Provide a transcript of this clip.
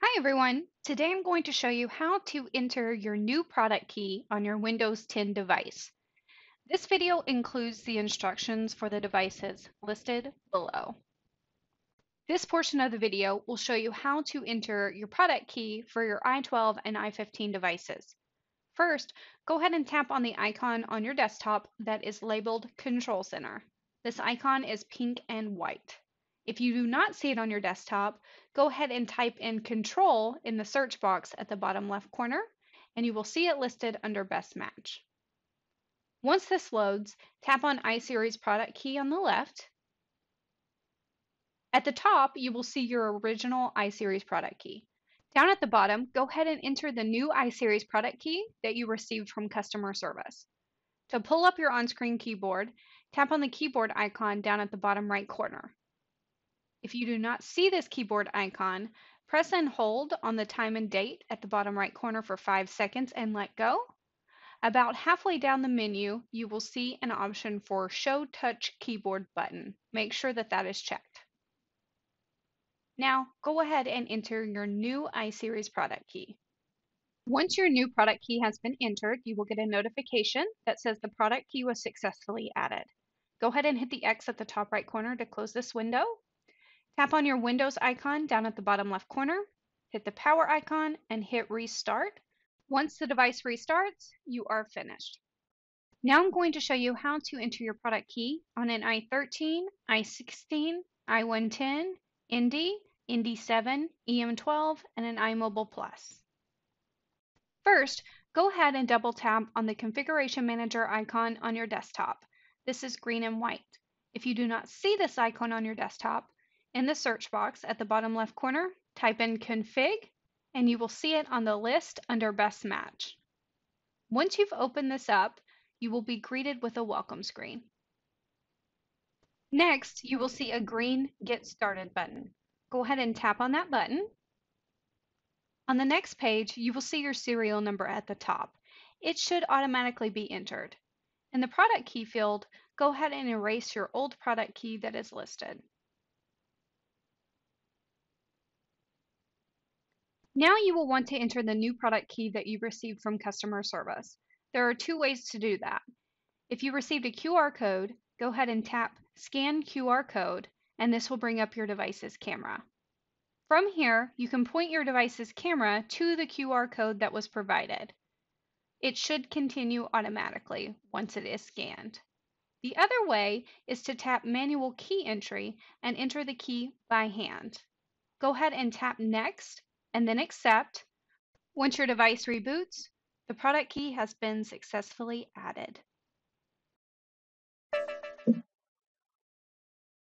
Hi everyone! Today I'm going to show you how to enter your new product key on your Windows 10 device. This video includes the instructions for the devices listed below. This portion of the video will show you how to enter your product key for your i12 and i15 devices. First, go ahead and tap on the icon on your desktop that is labeled Control Center. This icon is pink and white. If you do not see it on your desktop, go ahead and type in control in the search box at the bottom left corner, and you will see it listed under best match. Once this loads, tap on iSeries product key on the left. At the top, you will see your original iSeries product key. Down at the bottom, go ahead and enter the new iSeries product key that you received from customer service. To pull up your on-screen keyboard, tap on the keyboard icon down at the bottom right corner. If you do not see this keyboard icon, press and hold on the time and date at the bottom right corner for 5 seconds and let go. About halfway down the menu, you will see an option for Show Touch Keyboard button. Make sure that that is checked. Now, go ahead and enter your new iSeries product key. Once your new product key has been entered, you will get a notification that says the product key was successfully added. Go ahead and hit the X at the top right corner to close this window Tap on your Windows icon down at the bottom left corner, hit the power icon, and hit restart. Once the device restarts, you are finished. Now I'm going to show you how to enter your product key on an i13, i16, i110, Indi, Indi 7, EM12, and an iMobile Plus. First, go ahead and double tap on the Configuration Manager icon on your desktop. This is green and white. If you do not see this icon on your desktop, in the search box at the bottom left corner, type in config and you will see it on the list under best match. Once you've opened this up, you will be greeted with a welcome screen. Next, you will see a green Get Started button. Go ahead and tap on that button. On the next page, you will see your serial number at the top. It should automatically be entered. In the product key field, go ahead and erase your old product key that is listed. Now you will want to enter the new product key that you received from customer service. There are two ways to do that. If you received a QR code, go ahead and tap Scan QR Code, and this will bring up your device's camera. From here, you can point your device's camera to the QR code that was provided. It should continue automatically once it is scanned. The other way is to tap Manual Key Entry and enter the key by hand. Go ahead and tap Next and then accept. Once your device reboots, the product key has been successfully added.